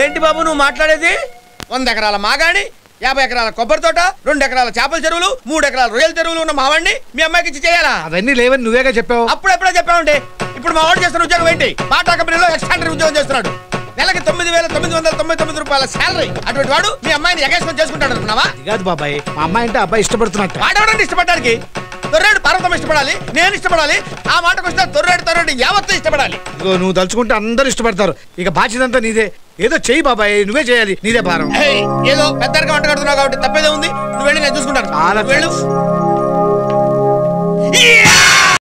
ఏంటి బాబు నువ్వు మాట్లాడేది? వంద ఎకరాల మాగాణి యాభై ఎకరాల కొబ్బరి తోట రెండు ఎకరాల చేపల చెరువులు మూడు ఎకరాల రొయ్యల చెరువులు ఉన్న మావాడిని మీ అమ్మాయికి ఇచ్చి చేయాలా? అవన్నీ లేవని నువ్వేగా చెప్పావు? అప్పుడు ఎప్పుడో చెప్పామండి. ఇప్పుడు మా వాడు చేస్తున్న ఉద్యోగం ఏంటి? బాటా కంపెనీలో ఎక్స్ట్రాండరీ ఉద్యోగం చేస్తున్నాడు. నెలకి తొమ్మిది వేల తొమ్మిది వందల తొంభై తొమ్మిది రూపాయల శాలరీ. అటువంటి వాడు మీ అమ్మాయిని ఎగేసుకొని చేసుకుంటాడు అనుకున్నావా? కాదు బాబాయ్ మా అమ్మాయి అంటే అబ్బాయి ఇష్టపడుతున్నట్టు. వాడెవడండి ఇష్టపడడానికి? తొర్రేడు పర్వతం ఇష్టపడాలి నేను ఇష్టపడాలి ఆ మాటకు వస్తే తొర్రేడు తొర్రేడు యావత్తు ఇష్టపడాలి. నువ్వు తలుచుకుంటే అందరూ ఇష్టపడతారు. ఇక బాధ్యత అంతా నీదే. ఏదో చెయ్యి బాబాయ్ నువ్వే చేయాలి నీదే భారం. ఏదో పెద్దగా వంట కడుతున్నావు కాబట్టి తప్పేదే ఉంది. నువ్వు వెళ్ళి నేను చూసుకుంటాను. చాలా వెళ్ళు.